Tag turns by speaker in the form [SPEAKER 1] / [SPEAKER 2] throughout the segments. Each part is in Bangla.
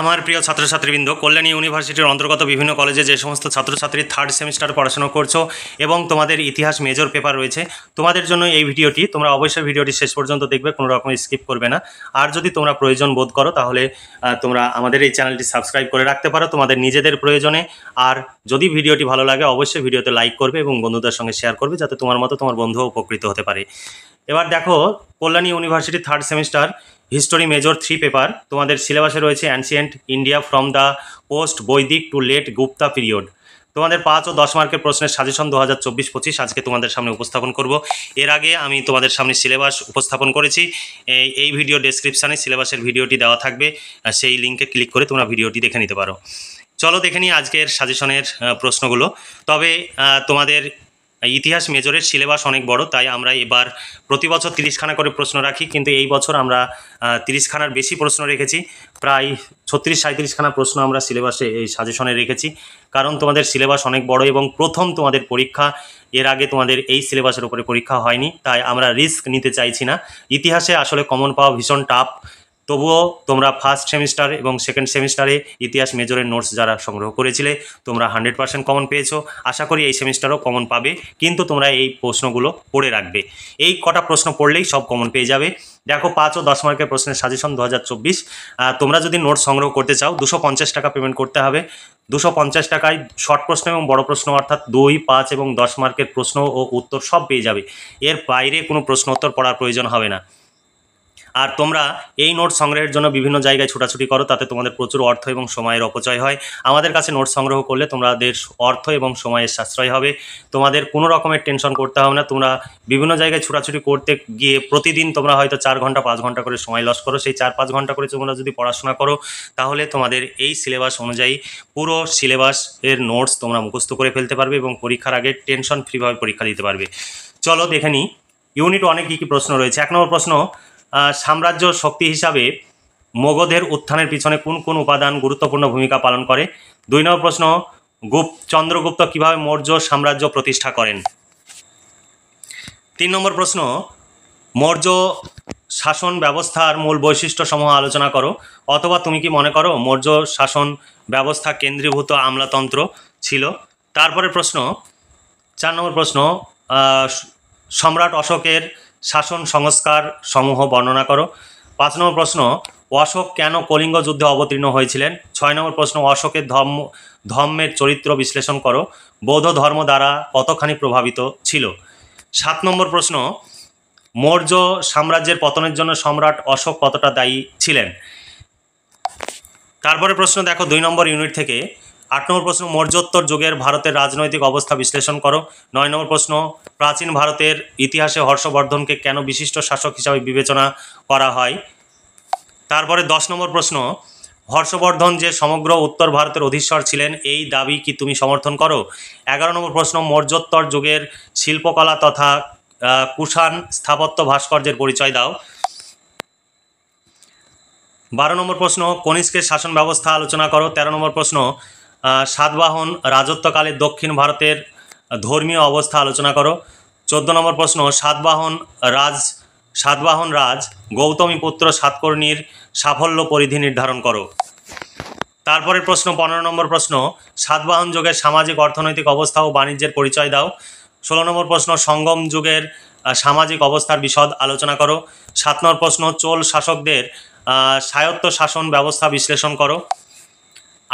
[SPEAKER 1] আমার প্রিয় ছাত্রছাত্রীবৃন্দ, কল্যাণী ইউনিভার্সিটির অন্তর্গত বিভিন্ন কলেজে যে সমস্ত ছাত্রছাত্রী থার্ড সেমিস্টার পড়াশোনা করছ এবং তোমাদের ইতিহাস মেজর পেপার রয়েছে, তোমাদের জন্য এই ভিডিওটি তোমরা অবশ্যই ভিডিওটি শেষ পর্যন্ত দেখবে, কোনো রকম স্কিপ করবে না। আর যদি তোমরা প্রয়োজন বোধ করো, তাহলে তোমরা আমাদের এই চ্যানেলটি সাবস্ক্রাইব করে রাখতে পারো তোমাদের নিজেদের প্রয়োজনে। আর যদি ভিডিওটি ভালো লাগে, অবশ্যই ভিডিওতে লাইক করবে এবং বন্ধুদের সঙ্গে শেয়ার করবে, যাতে তোমার মতো তোমার বন্ধুও উপকৃত হতে পারে। এবার দেখো, Kalyani university third semester history major three paper তোমাদের সিলেবাসে রয়েছে ancient India from the post Vedic to late Gupta period তোমাদের পাঁচ ও দশ মার্কের প্রশ্নের সাজেশন দু হাজার চব্বিশ পঁচিশ, আজকে তোমাদের সামনে উপস্থাপন করব। এর আগে আমি তোমাদের সামনে সিলেবাস উপস্থাপন করেছি। এই- ভিডিও ডেসক্রিপশানে সিলেবাসের ভিডিওটি দেওয়া থাকবে। সেই লিঙ্কে ক্লিক করে তোমরা ভিডিওটি দেখে নিতে পারো। চলো দেখে নিই আজকের সাজেশনের প্রশ্নগুলো। তবে তোমাদের ইতিহাস মেজরের সিলেবাস অনেক বড়, তাই আমরা এবার প্রতি বছর তিরিশখানা করে প্রশ্ন রাখি, কিন্তু এই বছর আমরা তিরিশখানার বেশি প্রশ্ন রেখেছি। প্রায় ছত্রিশ সাঁত্রিশখানা প্রশ্ন আমরা সিলেবাসে, এই সাজেশনে রেখেছি। কারণ তোমাদের সিলেবাস অনেক বড় এবং প্রথম তোমাদের পরীক্ষা, এর আগে তোমাদের এই সিলেবাসের উপরে পরীক্ষা হয়নি, তাই আমরা রিস্ক নিতে চাইছি না। ইতিহাসে আসলে কমন পাওয়া ভীষণ টাফ তবুও তোমরা ফার্স্ট সেমিস্টার এবং সেকেন্ড সেমিস্টারে ইতিহাস মেজরের নোটস যারা সংগ্রহ করেছিলে, তোমরা হান্ড্রেড পার্সেন্ট কমন পেয়েছ। আশা করি এই সেমিস্টারও কমন পাবে, কিন্তু তোমরা এই প্রশ্নগুলো পড়ে রাখবে। এই কটা প্রশ্ন পড়লেই সব কমন পেয়ে যাবে। দেখো, পাঁচ ও দশ মার্কের প্রশ্নের সাজেশন দু হাজার চব্বিশ তোমরা যদি নোট সংগ্রহ করতে চাও, দুশো টাকা পেমেন্ট করতে হবে। দুশো পঞ্চাশ টাকায় শর্ট প্রশ্ন এবং বড় প্রশ্ন, অর্থাৎ দুই, পাঁচ এবং দশ মার্কের প্রশ্ন ও উত্তর সব পেয়ে যাবে। এর বাইরে কোনো প্রশ্ন উত্তর পড়ার প্রয়োজন হবে না। আর তোমরা এই নোট সংগ্রহের জন্য বিভিন্ন জায়গায় ছোটাছুটি করো, তাতে তোমাদের প্রচুর অর্থ এবং সময়ের অপচয় হয়। আমাদের কাছে নোট সংগ্রহ করলে তোমাদের অর্থ এবং সময়ের সাশ্রয় হবে। তোমাদের কোনো রকমের টেনশন করতে হবে না, তোমরা বিভিন্ন জায়গায় ছোটাছুটি করতে গিয়ে প্রতিদিন তোমরা হয়তো চার ঘণ্টা, পাঁচ ঘণ্টা করে সময় লস করো। সেই চার, পাঁচ ঘণ্টা করে তোমরা যদি পড়াশোনা করো, তাহলে তোমাদের এই সিলেবাস অনুযায়ী পুরো সিলেবাস এর নোটস তোমরা মুখস্থ করে ফেলতে পারবে এবং পরীক্ষার আগে টেনশন ফ্রিভাবে পরীক্ষা দিতে পারবে। চলো দেখে নিই। ইউনিট অনেক কী কী প্রশ্ন রয়েছে? এক নম্বর প্রশ্ন সাম্রাজ্য শক্তি হিসাবে মগধের উত্থানের পিছনে কোন কোন উপাদান গুরুত্বপূর্ণ ভূমিকা পালন করে? দুই নম্বর প্রশ্ন গুপ চন্দ্রগুপ্ত কীভাবে মৌর্য সাম্রাজ্য প্রতিষ্ঠা করেন? তিন নম্বর প্রশ্ন, মৌর্য শাসন ব্যবস্থার মূল বৈশিষ্ট্যসমূহ আলোচনা করো। অথবা তুমি কি মনে করো, মৌর্য শাসন ব্যবস্থা কেন্দ্রীভূত আমলাতন্ত্র ছিল? তারপরে প্রশ্ন, চার নম্বর প্রশ্ন সম্রাট অশোকের শাসন সংস্কার সমূহ বর্ণনা করো। পাঁচ নম্বর প্রশ্ন, অশোক কেন কলিঙ্গ যুদ্ধে অবতীর্ণ হয়েছিলেন? ছয় নম্বর প্রশ্ন, অশোকের ধর্ম, ধর্মের চরিত্র বিশ্লেষণ করো। বৌদ্ধ ধর্ম দ্বারা কতখানি প্রভাবিত ছিল? সাত নম্বর প্রশ্ন, মৌর্য সাম্রাজ্যের পতনের জন্য সম্রাট অশোক কতটা দায়ী ছিলেন? তারপরে প্রশ্ন দেখো দুই নম্বর ইউনিট থেকে আট নম্বর প্রশ্ন মৌর্যোত্তর যুগের ভারতের রাজনৈতিক অবস্থা বিশ্লেষণ করো। নয় নম্বর প্রশ্ন, প্রাচীন ভারতের ইতিহাসে হর্ষবর্ধনকে কেন বিশিষ্ট শাসক হিসাবে বিবেচনা করা হয়? তারপরে দশ নম্বর প্রশ্ন, হর্ষবর্ধন যে সমগ্র উত্তর ভারতের অধীশ্বর ছিলেন, এই দাবি কি তুমি সমর্থন করো? এগারো নম্বর প্রশ্ন মৌর্যোত্তর যুগের শিল্পকলা তথা কুষাণ স্থাপত্য ভাস্কর্যের পরিচয় দাও। বারো নম্বর প্রশ্ন, কনিষ্কের শাসন ব্যবস্থা আলোচনা করো। তেরো নম্বর প্রশ্ন সাতবাহন রাজত্বকালে দক্ষিণ ভারতের ধর্মীয় অবস্থা আলোচনা করো। চোদ্দ নম্বর প্রশ্ন সাতবাহন রাজ সাতবাহন রাজ, গৌতমী পুত্র সাতকর্ণীর সাফল্য পরিধি নির্ধারণ করো। তারপরের প্রশ্ন, পনেরো নম্বর প্রশ্ন সাতবাহন যুগের সামাজিক অর্থনৈতিক অবস্থা ও বাণিজ্যের পরিচয় দাও। ষোলো নম্বর প্রশ্ন, সঙ্গম যুগের সামাজিক অবস্থার বিশদ আলোচনা করো। সাত নম্বর প্রশ্ন, চোল শাসকদের স্বায়ত্ত শাসন ব্যবস্থা বিশ্লেষণ করো।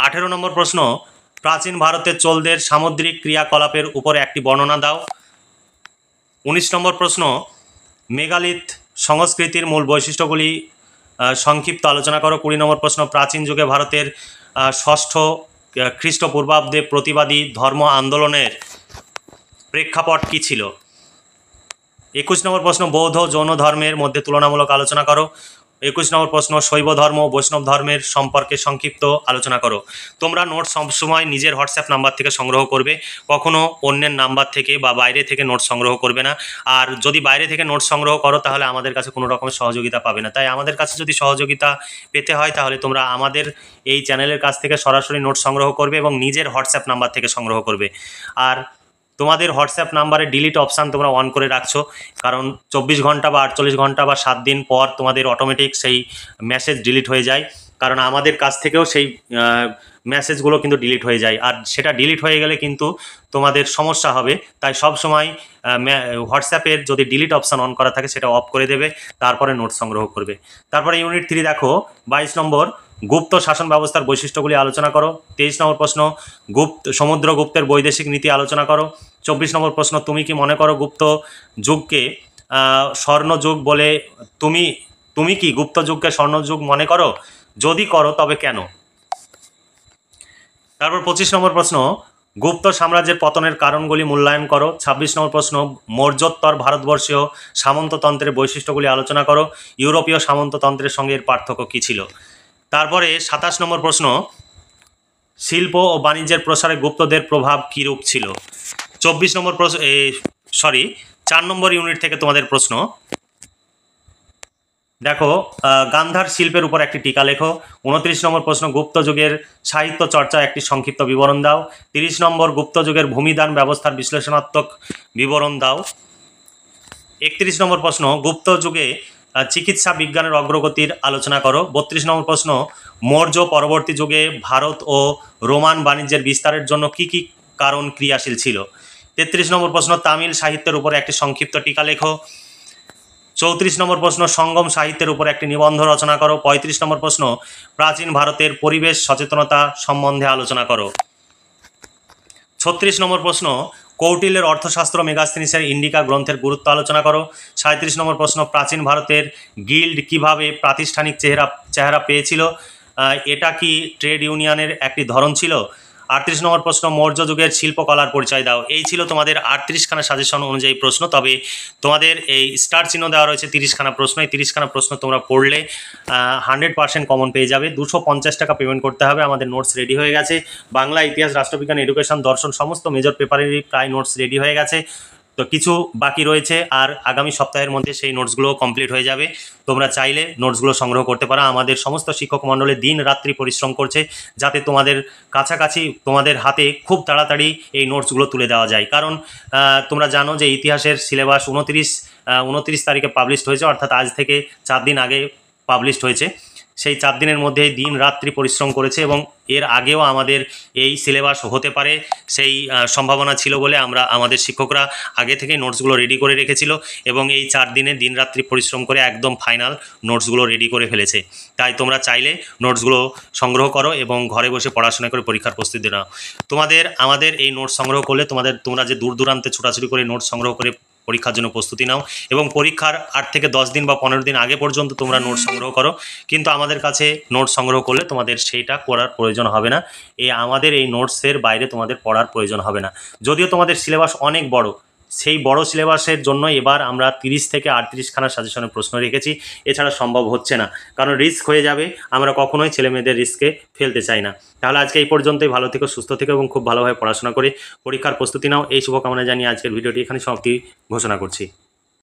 [SPEAKER 1] আঠেরো নম্বর প্রশ্ন, প্রাচীন ভারতের চোলদের সামুদ্রিক ক্রিয়াকলাপের উপর একটি বর্ণনা দাও। উনিশ নম্বর প্রশ্ন, মেগালিথ সংস্কৃতির মূল বৈশিষ্ট্যগুলি সংক্ষিপ্ত আলোচনা করো। কুড়ি নম্বর প্রশ্ন, প্রাচীন যুগে ভারতের ষষ্ঠ খ্রিস্টপূর্বাব্দে প্রতিবাদী ধর্ম আন্দোলনের প্রেক্ষাপট কী ছিল? একুশ নম্বর প্রশ্ন, বৌদ্ধ যৌন ধর্মের মধ্যে তুলনামূলক আলোচনা করো। একুশ নম্বর প্রশ্ন, শৈব ধর্ম বৈষ্ণব ধর্মের সম্পর্কে সংক্ষিপ্ত আলোচনা করো। তোমরা নোট সবসময় নিজের হোয়াটসঅ্যাপ নাম্বার থেকে সংগ্রহ করবে, কখনো অন্যের নাম্বার থেকে বা বাইরে থেকে নোট সংগ্রহ করবে না। আর যদি বাইরে থেকে নোট সংগ্রহ করো, তাহলে আমাদের কাছে কোনো রকমের সহযোগিতা পাবে না। তাই আমাদের কাছে যদি সহযোগিতা পেতে হয়, তাহলে তোমরা আমাদের এই চ্যানেলের কাছ থেকে সরাসরি নোট সংগ্রহ করবে এবং নিজের হোয়াটসঅ্যাপ নাম্বার থেকে সংগ্রহ করবে। আর তোমাদের হোয়াটসঅ্যাপ নাম্বারে ডিলিট অপশান তোমরা অন করে রাখছো। কারণ চব্বিশ ঘণ্টা বা আটচল্লিশ ঘণ্টা বা সাত দিন পর তোমাদের অটোমেটিক সেই মেসেজ ডিলিট হয়ে যায়। কারণ আমাদের কাছ থেকেও সেই মেসেজগুলো কিন্তু ডিলিট হয়ে যায়। আর সেটা ডিলিট হয়ে গেলে কিন্তু তোমাদের সমস্যা হবে। তাই সব সময় হোয়াটসঅ্যাপের যদি ডিলিট অপশান অন করা থাকে, সেটা অফ করে দেবে, তারপরে নোট সংগ্রহ করবে। তারপরে ইউনিট থ্রি দেখো, বাইশ নম্বর, গুপ্ত শাসন ব্যবস্থার বৈশিষ্ট্যগুলি আলোচনা করো। তেইশ নম্বর প্রশ্ন, গুপ্ত সমুদ্রগুপ্তের বৈদেশিক নীতি আলোচনা করো। চব্বিশ নম্বর প্রশ্ন, তুমি কি মনে করো গুপ্ত যুগকে স্বর্ণযুগ বলে তুমি তুমি কি গুপ্ত যুগকে স্বর্ণযুগ মনে করো? যদি করো, তবে কেন? তারপর পঁচিশ নম্বর প্রশ্ন, গুপ্ত সাম্রাজ্যের পতনের কারণগুলি মূল্যায়ন করো। ছাব্বিশ নম্বর প্রশ্ন মৌর্যোত্তর ভারতবর্ষীয় সামন্ততন্ত্রের বৈশিষ্ট্যগুলি আলোচনা করো। ইউরোপীয় সামন্ততন্ত্রের সঙ্গে এর পার্থক্য কী ছিল? তারপরে সাতাশ নম্বর প্রশ্ন, শিল্প ও বাণিজ্যের প্রসারে গুপ্তদের প্রভাব কীরূপ ছিল? চব্বিশ নম্বর প্রশ্ন সরি চার নম্বর ইউনিট থেকে তোমাদের প্রশ্ন দেখো গান্ধার শিল্পের উপর একটি টিকা লেখো। উনত্রিশ নম্বর প্রশ্ন, গুপ্ত যুগের সাহিত্য চর্চা একটি সংক্ষিপ্ত বিবরণ দাও। তিরিশ নম্বর, গুপ্ত যুগের ভূমিদান ব্যবস্থার বিশ্লেষণাত্মক বিবরণ দাও। একত্রিশ নম্বর প্রশ্ন, গুপ্ত যুগে চিকিৎসা বিজ্ঞানের অগ্রগতির আলোচনা করো। বত্রিশ নম্বর প্রশ্ন, মৌর্য পরবর্তী যুগে ভারত ও রোমান বাণিজ্যের বিস্তারের জন্য কি কি কারণ ক্রিয়াশীল ছিল? তেত্রিশ নম্বর প্রশ্ন, তামিল সাহিত্যের উপর একটি সংক্ষিপ্ত টিকা লেখো। চৌত্রিশ নম্বর প্রশ্ন, সঙ্গম সাহিত্যের উপর একটি নিবন্ধ রচনা করো। পঁয়ত্রিশ নম্বর প্রশ্ন, প্রাচীন ভারতের পরিবেশ সচেতনতা সম্বন্ধে আলোচনা করো। ছত্রিশ নম্বর প্রশ্ন, কৌটিল্যের অর্থশাস্ত্র মেগাস্তিনিসের ইন্ডিকা গ্রন্থের গুরুত্ব আলোচনা করো। সাঁত্রিশ নম্বর প্রশ্ন, প্রাচীন ভারতের গিল্ড কীভাবে প্রাতিষ্ঠানিক চেহারা চেহারা পেয়েছিল? এটা কি ট্রেড ইউনিয়নের একটি ধরন ছিল? আটত্রিশ নম্বর প্রশ্ন মৌর্য যুগের শিল্পকলার পরিচয় দাও। এই ছিল তোমাদের আটত্রিশখানা সাজেশন অনুযায়ী প্রশ্ন। তবে তোমাদের এই স্টার চিহ্ন দেওয়া রয়েছে তিরিশখানা প্রশ্ন। এই তিরিশখানা প্রশ্ন তোমরা পড়লে হান্ড্রেড পার্সেন্ট কমন পেয়ে যাবে। দুশো পঞ্চাশ টাকা পেমেন্ট করতে হবে। আমাদের নোটস রেডি হয়ে গেছে। বাংলা ইতিহাস, রাষ্ট্রবিজ্ঞান এডুকেশন দর্শন, সমস্ত মেজর পেপারেরই প্রায় নোটস রেডি হয়ে গেছে। তো কিছু বাকি রয়েছে আর আগামী সপ্তাহের মধ্যে সেই নোটসগুলো কমপ্লিট হয়ে যাবে। তোমরা চাইলে নোটসগুলো সংগ্রহ করতে পারো। আমাদের সমস্ত শিক্ষক মণ্ডলী দিন রাত্রি পরিশ্রম করছে যাতে তোমাদের কাছাকাছি তোমাদের হাতে খুব তাড়াতাড়ি এই নোটসগুলো তুলে দেওয়া যায়। কারণ তোমরা জানো যে ইতিহাসের সিলেবাস উনত্রিশ উনত্রিশ তারিখে পাবলিশড হয়েছে, অর্থাৎ আজ থেকে চার দিন আগে পাবলিশড হয়েছে। সেই চার দিনের মধ্যে দিন রাত্রি পরিশ্রম করেছে এবং এর আগেও আমাদের এই সিলেবাস হতে পারে। সেই সম্ভাবনা ছিল বলে আমরা, আমাদের শিক্ষকরা আগে থেকেই নোটসগুলো রেডি করে রেখেছিল এবং এই চার দিনে দিন রাত্রি পরিশ্রম করে একদম ফাইনাল নোটসগুলো রেডি করে ফেলেছে। তাই তোমরা চাইলে নোটসগুলো সংগ্রহ করো এবং ঘরে বসে পড়াশোনা করে পরীক্ষার প্রস্তুতি নাও। তোমাদের, আমাদের এই নোটস সংগ্রহ করলে তোমাদের, তোমরা যে দূর দূরান্তে ছোটাছুটি করে নোটস সংগ্রহ করে পরীক্ষার জন্য প্রস্তুতি নাও এবং পরীক্ষার আট থেকে দশ দিন বা পনেরো দিন আগে পর্যন্ত তোমরা নোট সংগ্রহ করো। কিন্তু আমাদের কাছে নোট সংগ্রহ করলে তোমাদের সেইটা করার প্রয়োজন হবে না। এই আমাদের এই নোটসের বাইরে তোমাদের পড়ার প্রয়োজন হবে না। যদিও তোমাদের সিলেবাস অনেক বড় সেই বড় সিলেবাসের জন্য এবার আমরা তিরিশ থেকে আটত্রিশখানা সাজেশনের প্রশ্ন রেখেছি। এছাড়া সম্ভব হচ্ছে না। কারণ রিস্ক হয়ে যাবে, আমরা কখনোই ছেলে মেয়েদের রিস্কে ফেলতে চাই না। তাহলে আজকে এই পর্যন্তই। ভালো থেকে, সুস্থ থেকে এবং খুব ভালোভাবে পড়াশোনা করে। পরীক্ষার প্রস্তুতি নাও। এই শুভকামনা জানিয়ে আজকের ভিডিওটি এখানে সমাপ্তি ঘোষণা করছি।